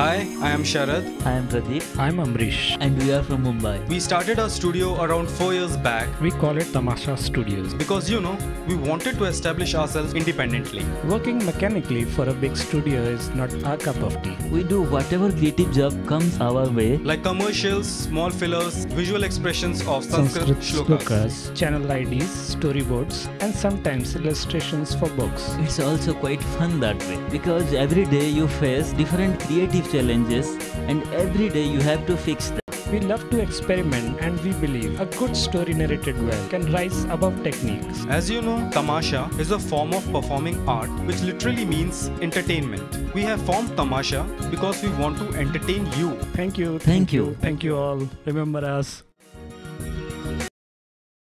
Hi, I am Sharad. I am Pradeep I'm Amrish. and we are from Mumbai. We started our studio around 4 years back We call it Tamasha Studios. because you know, we wanted to establish ourselves independently. Working mechanically for a big studio is not our cup of tea. We do whatever creative job comes our way. Like commercials, small fillers, visual expressions of Sanskrit shlokas. shlokas, channel IDs, storyboards, and sometimes illustrations for books. It's also quite fun that way because every day you face different creative challenges and every day you have to fix them. We love to experiment and we believe a good story narrated well can rise above techniques. As you know, Tamasha is a form of performing art which literally means entertainment. We have formed Tamasha because we want to entertain you. Thank you. Thank you. Thank you all. Remember us.